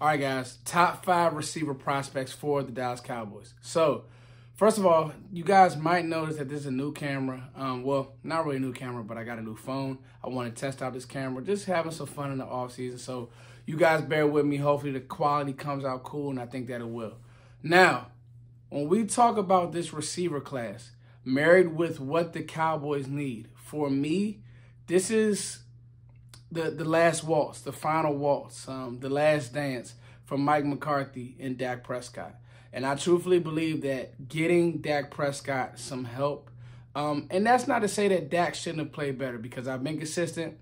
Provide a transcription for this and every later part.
All right, guys, top five receiver prospects for the Dallas Cowboys. So, first of all, you guys might notice that this is a new camera. Um, well, not really a new camera, but I got a new phone. I want to test out this camera, just having some fun in the off season. So, you guys bear with me. Hopefully, the quality comes out cool, and I think that it will. Now, when we talk about this receiver class, married with what the Cowboys need, for me, this is the the last waltz, the final waltz, um, the last dance from Mike McCarthy and Dak Prescott. And I truthfully believe that getting Dak Prescott some help, um, and that's not to say that Dak shouldn't have played better because I've been consistent.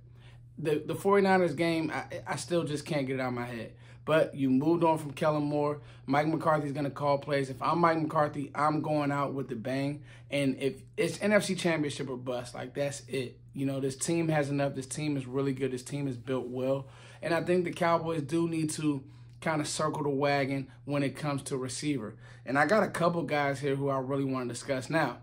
The the 49ers game, I, I still just can't get it out of my head. But you moved on from Kellen Moore. Mike McCarthy's going to call plays. If I'm Mike McCarthy, I'm going out with the bang. And if it's NFC Championship or bust, like that's it. You know, this team has enough. This team is really good. This team is built well. And I think the Cowboys do need to kind of circle the wagon when it comes to receiver. And I got a couple guys here who I really want to discuss. Now,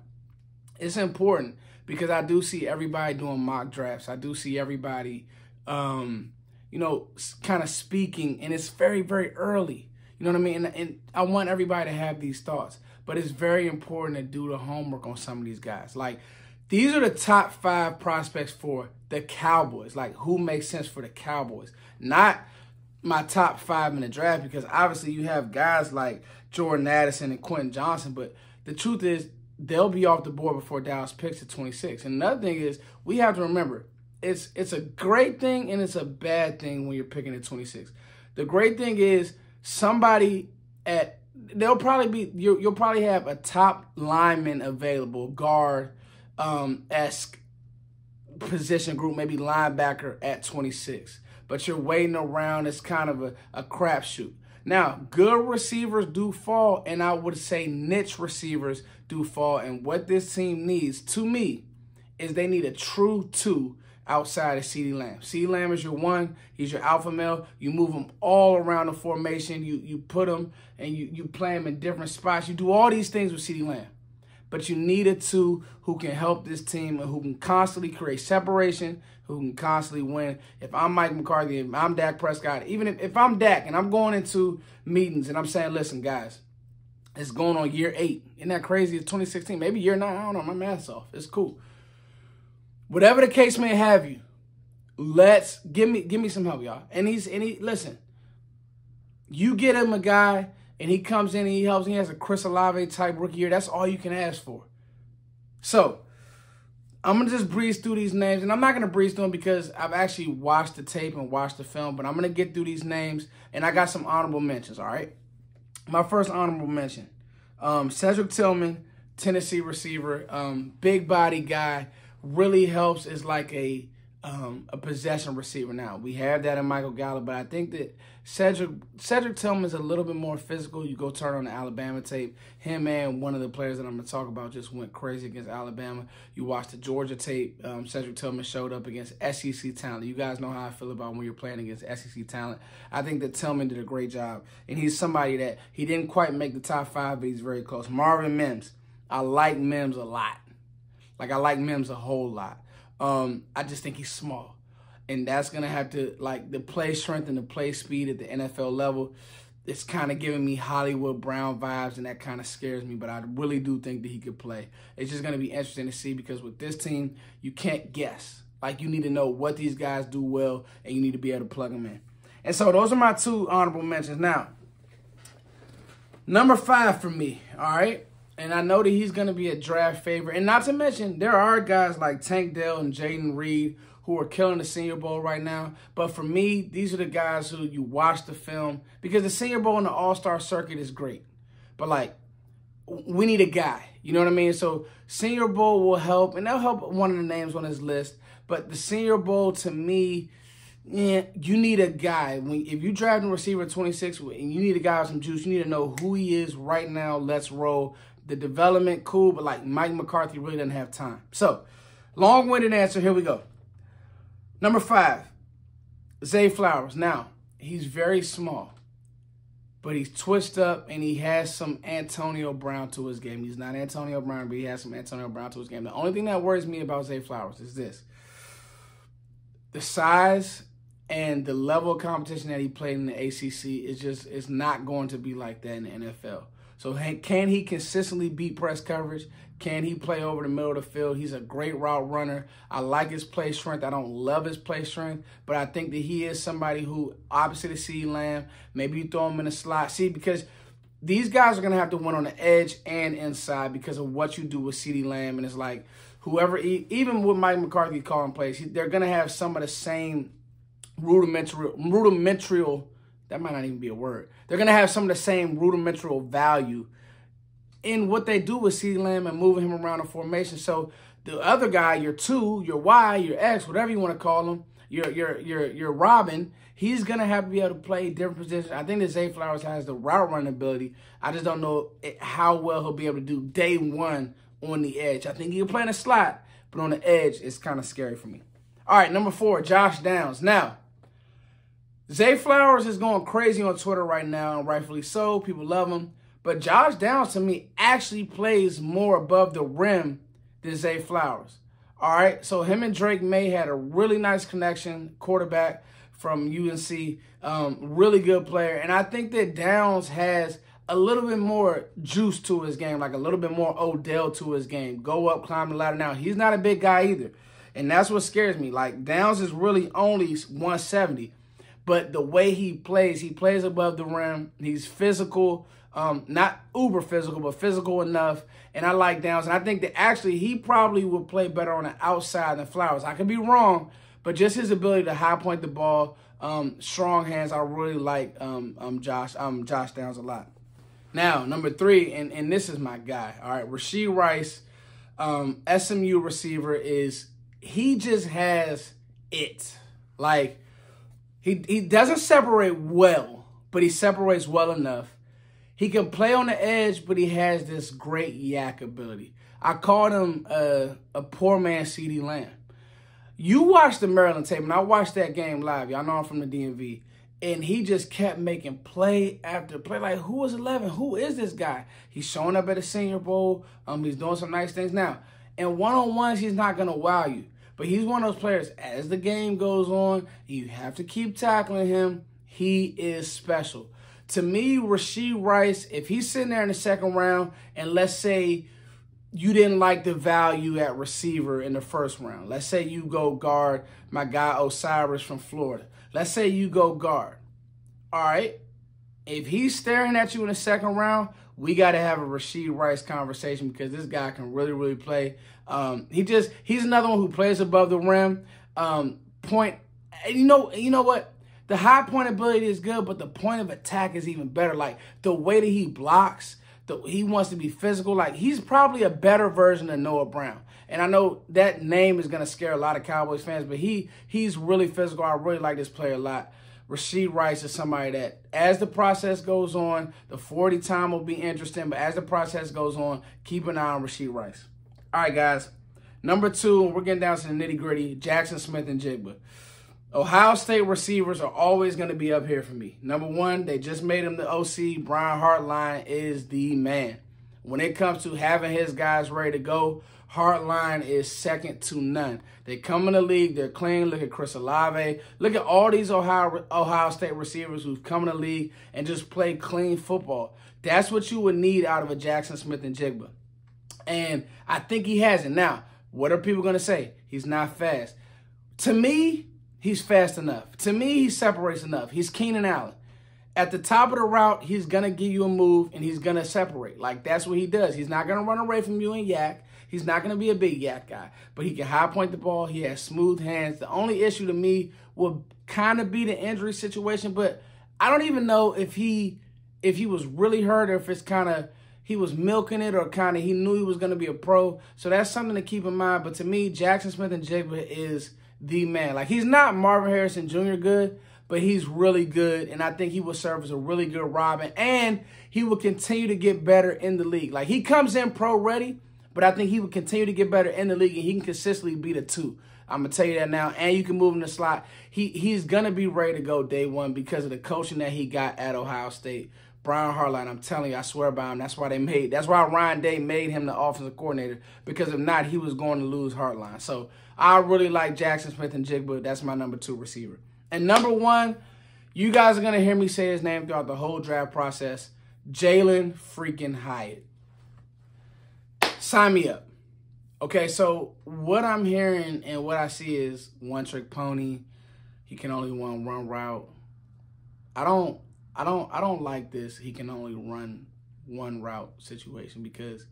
it's important because I do see everybody doing mock drafts. I do see everybody um, you know, kind of speaking, and it's very, very early. You know what I mean? And, and, I want everybody to have these thoughts, but it's very important to do the homework on some of these guys. Like, these are the top five prospects for the Cowboys. Like, who makes sense for the Cowboys? Not my top five in the draft, because obviously you have guys like Jordan Addison and Quentin Johnston, but the truth is, they'll be off the board before Dallas picks at 26. And another thing is, we have to remember, it's it's a great thing and it's a bad thing when you're picking at 26. The great thing is somebody at they'll probably be you you'll probably have a top lineman available, guard um esque position group, maybe linebacker at 26. But you're waiting around. It's kind of a, a crapshoot. Now, good receivers do fall, and I would say niche receivers do fall. And what this team needs, to me, is they need a true two outside of CeeDee Lamb. CeeDee Lamb is your one. He's your alpha male. You move him all around the formation. You you put him and you, you play him in different spots. You do all these things with CeeDee Lamb. But you need a two who can help this team and who can constantly create separation, who can constantly win. If I'm Mike McCarthy, if I'm Dak Prescott, even if, if I'm Dak and I'm going into meetings and I'm saying, listen, guys, it's going on year eight. Isn't that crazy? It's 2016, maybe year nine. I don't know. My math's off. It's cool. Whatever the case may have you, let's give me give me some help, y'all. And he's and he listen. You get him a guy and he comes in and he helps. And he has a Chris Olave type rookie year. That's all you can ask for. So I'm gonna just breeze through these names, and I'm not gonna breeze through them because I've actually watched the tape and watched the film. But I'm gonna get through these names, and I got some honorable mentions. All right. My first honorable mention: um, Cedric Tillman, Tennessee receiver, um, big body guy really helps is like a um, a possession receiver now. We have that in Michael Gallup, but I think that Cedric Cedric Tillman is a little bit more physical. You go turn on the Alabama tape. Him and one of the players that I'm going to talk about just went crazy against Alabama. You watch the Georgia tape. Um, Cedric Tillman showed up against SEC talent. You guys know how I feel about when you're playing against SEC talent. I think that Tillman did a great job, and he's somebody that he didn't quite make the top five, but he's very close. Marvin Mims. I like Mims a lot. Like I like Mims a whole lot. Um, I just think he's small. And that's gonna have to like the play strength and the play speed at the NFL level. It's kind of giving me Hollywood Brown vibes, and that kind of scares me. But I really do think that he could play. It's just gonna be interesting to see because with this team, you can't guess. Like you need to know what these guys do well, and you need to be able to plug them in. And so those are my two honorable mentions. Now, number five for me. All right, and I know that he's going to be a draft favorite. And not to mention, there are guys like Tank Dell and Jayden Reed who are killing the Senior Bowl right now. But for me, these are the guys who you watch the film because the Senior Bowl and the All Star circuit is great. But like, we need a guy. You know what I mean? So Senior Bowl will help, and they'll help one of the names on his list. But the Senior Bowl, to me, yeah, you need a guy. When if you draft a receiver 26 and you need a guy with some juice, you need to know who he is right now. Let's roll the development, cool, but like Mike McCarthy really doesn't have time. So, long-winded answer, here we go. Number five, Zay Flowers. Now, he's very small, but he's twitched up and he has some Antonio Brown to his game. He's not Antonio Brown, but he has some Antonio Brown to his game. The only thing that worries me about Zay Flowers is this. The size and the level of competition that he played in the ACC is just is not going to be like that in the NFL. So can he consistently beat press coverage? Can he play over the middle of the field? He's a great route runner. I like his play strength. I don't love his play strength, but I think that he is somebody who, opposite of CeeDee Lamb, maybe you throw him in a slot. See, because these guys are going to have to win on the edge and inside because of what you do with CeeDee Lamb. And it's like whoever, even with Mike McCarthy calling plays, they're going to have some of the same rudimentary, rudimentary, that might not even be a word. They're going to have some of the same rudimentary value in what they do with CeeDee Lamb and moving him around the formation. So the other guy, your two, your Y, your X, whatever you want to call him, your your your your Robin, he's gonna have to be able to play different positions. I think that Zay Flowers has the route running ability. I just don't know how well he'll be able to do day one on the edge. I think he'll play in a slot, but on the edge, it's kind of scary for me. All right, number four, Josh Downs. Now, Zay Flowers is going crazy on Twitter right now, and rightfully so. People love him. But Josh Downs, to me, actually plays more above the rim than Zay Flowers. All right, so him and Drake Maye had a really nice connection, quarterback from UNC, um, really good player. And I think that Downs has a little bit more juice to his game, like a little bit more Odell to his game. Go up, climb the ladder. Now, he's not a big guy either. And that's what scares me. Like, Downs is really only 170. But the way he plays, he plays above the rim. He's physical. Um, not uber physical, but physical enough. And I like Downs. And I think that actually he probably would play better on the outside than Flowers. I could be wrong, but just his ability to high point the ball, um, strong hands, I really like um, um, Josh um, Josh Downs a lot. Now, number three, and, and this is my guy. All right, Rashee Rice, um, SMU receiver, is he just has it. Like he he doesn't separate well, but he separates well enough he can play on the edge, but he has this great YAC ability. I called him a, a poor man CeeDee Lamb. You watched the Maryland tape, and I watched that game live. Y'all know I'm from the DMV. And he just kept making play after play. Like, who was 11? Who is this guy? He's showing up at the Senior Bowl. Um, He's doing some nice things. Now, in one-on-ones, he's not going to wow you. But he's one of those players, as the game goes on, you have to keep tackling him. He is special to me, Rashee Rice, if he's sitting there in the second round, and let's say you didn't like the value at receiver in the first round, let's say you go guard my guy O'Cyrus from Florida. Let's say you go guard. All right. If he's staring at you in the second round, we got to have a Rashee Rice conversation because this guy can really, really play. Um, he just he's another one who plays above the rim. Um, point, you know, you know what? the high point ability is good, but the point of attack is even better. Like the way that he blocks, the, he wants to be physical. Like he's probably a better version of Noah Brown. And I know that name is gonna scare a lot of Cowboys fans, but he he's really physical. I really like this player a lot. Rashee Rice is somebody that, as the process goes on, the 40 time will be interesting, but as the process goes on, keep an eye on Rashee Rice. All right, guys. Number two, we're getting down to the nitty gritty Jaxon Smith-Njigba. Ohio State receivers are always going to be up here for me. Number one, they just made him the OC. Brian Hartline is the man. When it comes to having his guys ready to go, Hartline is second to none. They come in the league, they're clean. Look at Chris Olave. Look at all these Ohio Ohio State receivers who've come in the league and just play clean football. That's what you would need out of a Jaxon Smith and And I think he has it. Now, what are people going to say? He's not fast. To me, he's fast enough. To me, he separates enough. He's Keenan Allen. At the top of the route, he's going to give you a move and he's going to separate. Like, that's what he does. He's not going to run away from you and YAC. He's not going to be a big YAC guy, but he can high point the ball. He has smooth hands. The only issue to me would kind of be the injury situation, but I don't even know if he if he was really hurt or if it's kind of he was milking it or kind of he knew he was going to be a pro. So that's something to keep in mind. But to me, Jaxon Smith-Njigba is – the man. Like he's not Marvin Harrison Jr. good, but he's really good, and I think he will serve as a really good Robin, and he will continue to get better in the league. Like he comes in pro ready, but I think he will continue to get better in the league, and he can consistently be the two. I'm gonna tell you that now, and you can move him to slot. He he's gonna be ready to go day one because of the coaching that he got at Ohio State. Brian Hartline, I'm telling you, I swear by him. That's why they made. That's why Ryan Day made him the offensive coordinator because if not, he was going to lose Hartline. So I really like Jaxon Smith-Njigba. That's my number two receiver. And number one, you guys are going to hear me say his name throughout the whole draft process Jalin freaking Hyatt. Sign me up. Okay, so what I'm hearing and what I see is one trick pony. He can only run one route. I don't I don't I don't like this. He can only run one route situation because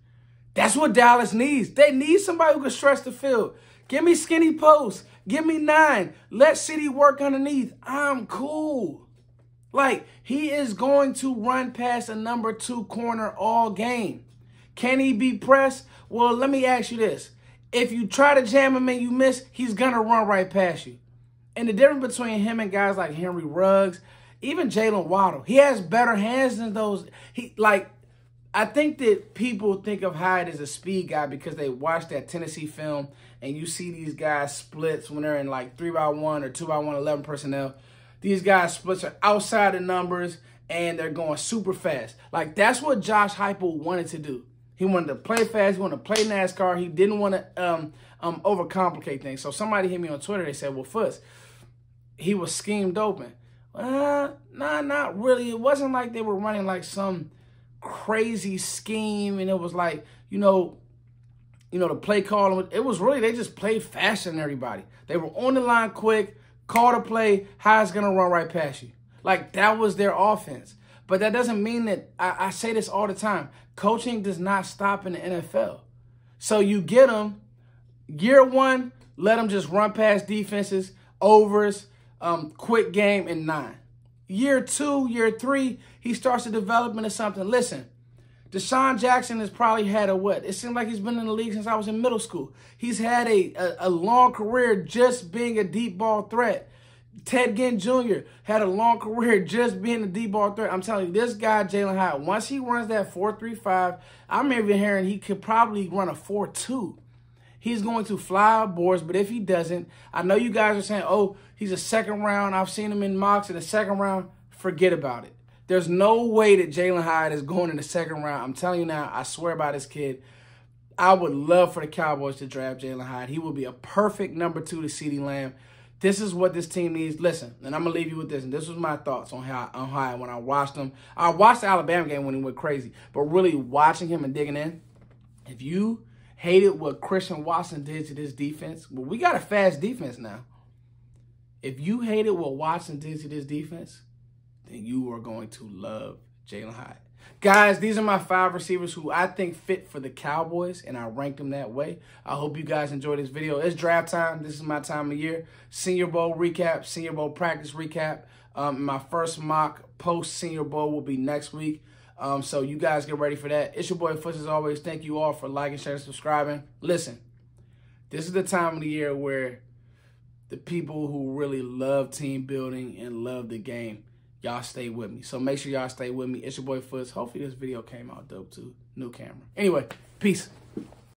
that's what Dallas needs. They need somebody who can stretch the field. Give me skinny posts. Give me nine. Let CeeDee work underneath. I'm cool. Like, he is going to run past a number two corner all game. Can he be pressed? Well, let me ask you this. If you try to jam him and you miss, he's going to run right past you. And the difference between him and guys like Henry Ruggs, even Jaylen Waddle, he has better hands than those. He like I think that people think of Hyatt as a speed guy because they watch that Tennessee film and you see these guys splits when they're in like 3 by one or 2 by one 11 personnel. These guys splits are outside the numbers and they're going super fast. Like that's what Josh Heupel wanted to do. He wanted to play fast. He wanted to play NASCAR. He didn't want to um, um, overcomplicate things. So somebody hit me on Twitter. They said, well, Fuss, he was schemed open. Uh, nah, not really. It wasn't like they were running like some crazy scheme and it was like, you know, you know, the play call, it was really, they just played faster than everybody. They were on the line quick, call the play, how it's going to run right past you. Like, that was their offense. But that doesn't mean that, I, I say this all the time, coaching does not stop in the NFL. So you get them, year one, let them just run past defenses, overs, um, quick game, and nine. Year two, year three, he starts to develop into something. Listen, DeSean Jackson has probably had a what? It seems like he's been in the league since I was in middle school. He's had a, a, a long career just being a deep ball threat. Ted Ginn Jr. had a long career just being a deep ball threat. I'm telling you, this guy, Jalin Hyatt, once he runs that 4.35, I'm even hearing he could probably run a 4.2 he's going to fly boards. But if he doesn't, I know you guys are saying, oh, he's a second round. I've seen him in mocks in the second round. Forget about it. There's no way that Jalin Hyatt is going in the second round. I'm telling you now, I swear by this kid. I would love for the Cowboys to draft Jalin Hyatt. He would be a perfect number two to CeeDee Lamb. This is what this team needs. Listen, and I'm gonna leave you with this. And this was my thoughts on how on Hyatt when I watched him. I watched the Alabama game when he went crazy, but really watching him and digging in. If you hated what Christian Watson did to this defense. Well, we got a fast defense now. If you hated what Watson did to this defense, then you are going to love Jalin Hyatt. Guys, these are my five receivers who I think fit for the Cowboys, and I ranked them that way. I hope you guys enjoyed this video. It's draft time. This is my time of year. Senior Bowl recap, Senior Bowl practice recap. Um, my first mock post Senior Bowl will be next week. Um, so you guys get ready for that. It's your boy Fuss as always. Thank you all for liking, sharing, subscribing. Listen, this is the time of the year where the people who really love team building and love the game, y'all stay with me. So make sure y'all stay with me. It's your boy Fuss. Hopefully this video came out dope too. New camera. Anyway, peace.